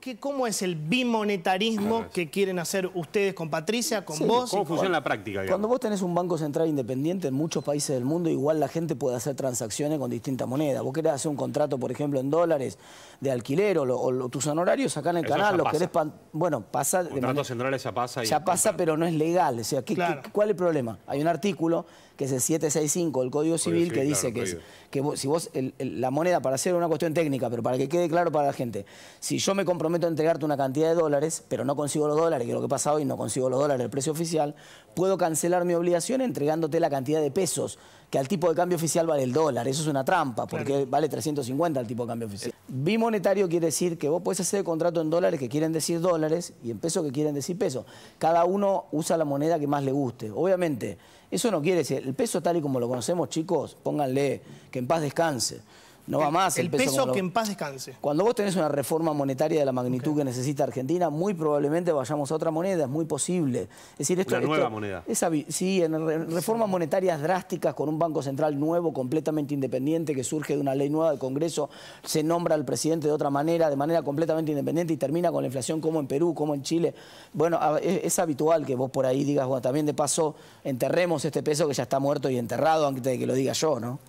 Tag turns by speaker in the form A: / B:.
A: ¿Qué, ¿Cómo es el bimonetarismo que quieren hacer ustedes con Patricia, con
B: Sí,
A: vos?
C: ¿Cómo funciona en la práctica? digamos?
B: Cuando vos tenés un banco central independiente en muchos países del mundo, igual la gente puede hacer transacciones con distintas monedas. Vos querés hacer un contrato, por ejemplo, en dólares de alquiler o, lo- o lo- tus honorarios acá en el
C: Eso
B: canal, los querés... pan- Bueno, pasa... de
C: Contratos
B: manera-
C: centrales ya pasa. y-
B: Ya pasa, pero no es legal. O sea, ¿qué-
A: Claro.
B: qué- ¿cuál es el problema? Hay un artículo que es el 765 del Código Civil que dice
C: claro,
B: que, es,
C: prohibido.
B: que vos- si vos, el- el- la moneda, para hacer una cuestión técnica, pero para que quede claro para la gente, si yo me comprometo a entregarte una cantidad de dólares, pero no consigo los dólares, que es lo que pasa hoy, no consigo los dólares, el precio oficial, puedo cancelar mi obligación entregándote la cantidad de pesos, que al tipo de cambio oficial vale el dólar. Eso es una trampa, porque vale 350 al tipo de cambio oficial. Bimonetario quiere decir que vos podés hacer el contrato en dólares que quieren decir dólares y en pesos que quieren decir pesos. Cada uno usa la moneda que más le guste. Obviamente, eso no quiere decir, el peso tal y como lo conocemos, chicos, pónganle que en paz descanse. No va más el,
A: El peso que en paz descanse.
B: cuando vos tenés una reforma monetaria de la magnitud que necesita Argentina, muy probablemente vayamos a otra moneda, es muy posible. Es decir, esto,
C: Una nueva
B: esto-
C: moneda.
B: esa vi- sí, en re- reformas monetarias drásticas con un Banco Central nuevo, completamente independiente, que surge de una ley nueva del Congreso, se nombra al presidente de otra manera, de manera completamente independiente y termina con la inflación como en Perú, como en Chile. Bueno, es, es habitual que vos por ahí digas, bueno, también de paso enterremos este peso que ya está muerto y enterrado antes de que lo diga yo, ¿no?